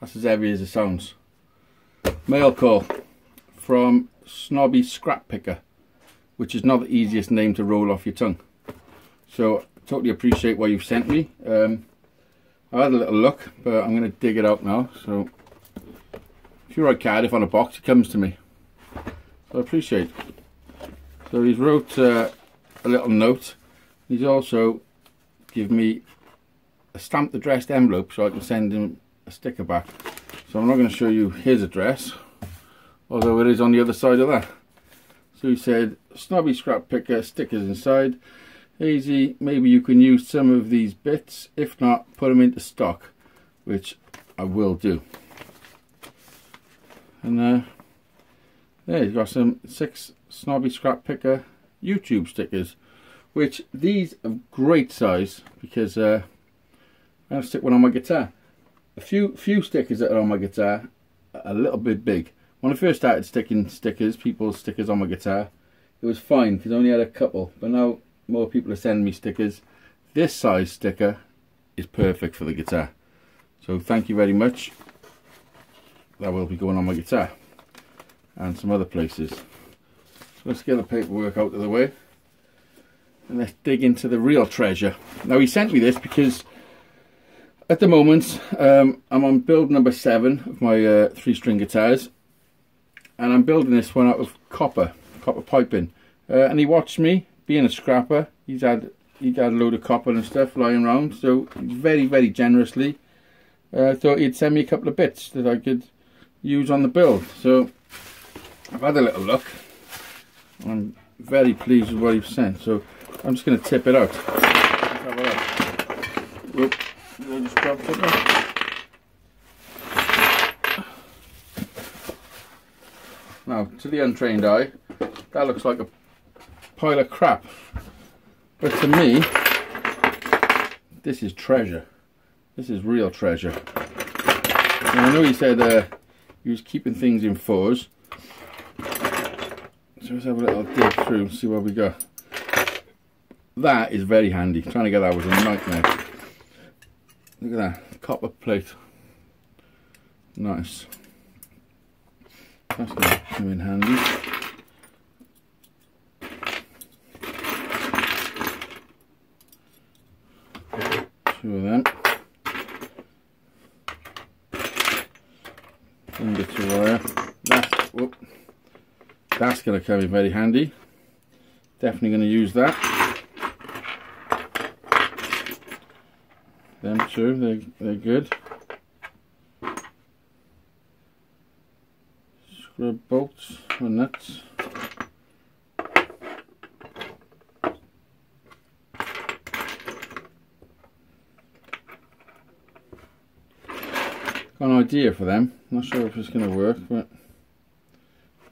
That's as heavy as it sounds. Mail call from Snobby Scrap Picker, which is not the easiest name to roll off your tongue. So totally appreciate what you've sent me. Um, I had a little look, but I'm going to dig it out now. So if you write Cardiff on a box, it comes to me. So I appreciate. So he's wrote uh, a little note. He's also give me a stamped addressed envelope so I can send him a sticker back. So I'm not going to show you his address, although it is on the other side of that. So he said, snobby scrap picker, stickers inside. Easy, maybe you can use some of these bits. If not, put them into stock, which I will do. And uh, there, you've got some six snobby scrap picker YouTube stickers, which these are great size because uh, to stick one on my guitar. A few few stickers that are on my guitar a little bit big. When I first started sticking stickers, people's stickers on my guitar, it was fine because I only had a couple. But now more people are sending me stickers. This size sticker is perfect for the guitar. So thank you very much. That will be going on my guitar and some other places. So let's get the paperwork out of the way and let's dig into the real treasure. Now he sent me this because at the moment um, I'm on build number seven of my uh, three string guitars and I'm building this one out of copper, copper piping. Uh, and he watched me being a scrapper. He's had he had a load of copper and stuff lying around, so very very generously uh, thought he'd send me a couple of bits that I could use on the build. So I've had a little look. I'm very pleased with what he's sent. So I'm just going to tip it out. Just it Now, to the untrained eye, that looks like a pile of crap. But to me, this is treasure. This is real treasure. And I know he said uh, he was keeping things in fours. So let's have a little dig through and see what we got. That is very handy. Trying to get that was a nightmare. Look at that, copper plate. Nice. That's going to come in handy. Two of them. Bit of wire. That, whoop, that's going to come in very handy. Definitely going to use that. Them too, they, they're good. Screw bolts and nuts. Got an idea for them. Not sure if it's going to work, but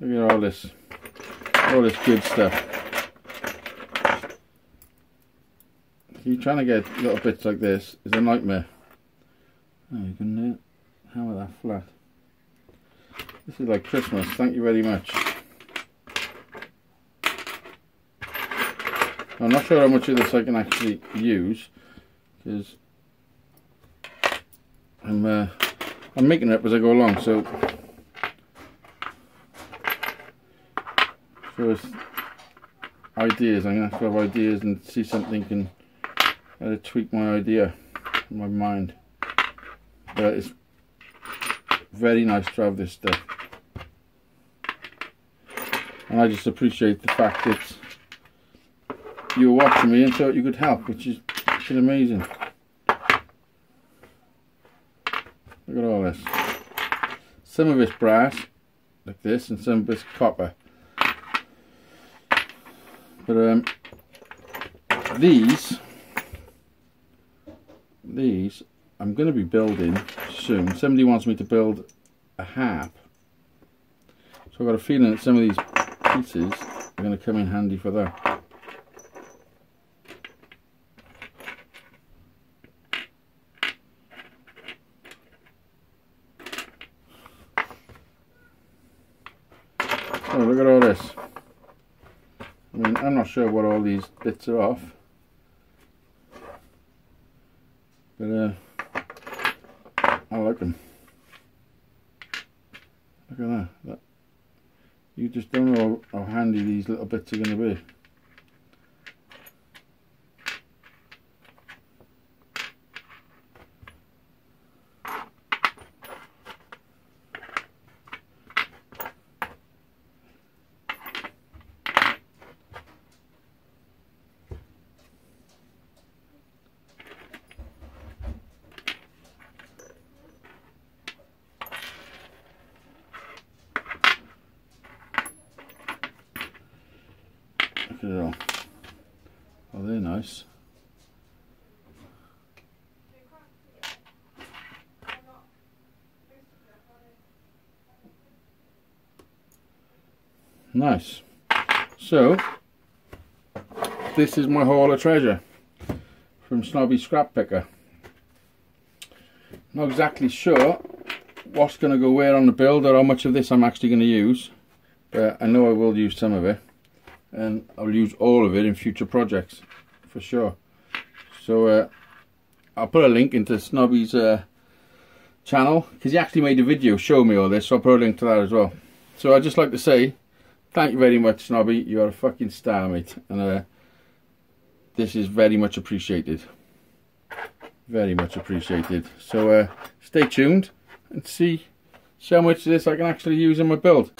look at all this, all this good stuff. You trying to get little bits like this is a nightmare. Oh, you can hammer that flat. This is like Christmas. Thank you very much. I'm not sure how much of this I can actually use because I'm uh, I'm making it up as I go along, so first ideas. I'm gonna have to have ideas and see something can uh, tweak my idea, in my mind. But it's very nice to have this stuff, and I just appreciate the fact that you were watching me and thought you could help, which is, is amazing. Look at all this. Some of it's brass, like this, and some of it's copper. But um, these, these, I'm going to be building soon. Somebody wants me to build a harp. So I've got a feeling that some of these pieces are going to come in handy for that. Oh, look at all this. I mean, I'm not sure what all these bits are off. But, uh, I like them. Look at that. that. You just don't know how handy these little bits are going to be. Nice. Nice. So, this is my haul of treasure from Snobby Scrap Picker. Not exactly sure what's going to go where on the build or how much of this I'm actually going to use, but I know I will use some of it and I'll use all of it in future projects for sure. So uh, I'll put a link into Snobby's uh, channel because he actually made a video showing me all this, so I'll put a link to that as well. So I'd just like to say thank you very much, Snobby. You are a fucking star, mate, and uh, this is very much appreciated. Very much appreciated. So uh, stay tuned and see, see how much of this I can actually use in my build.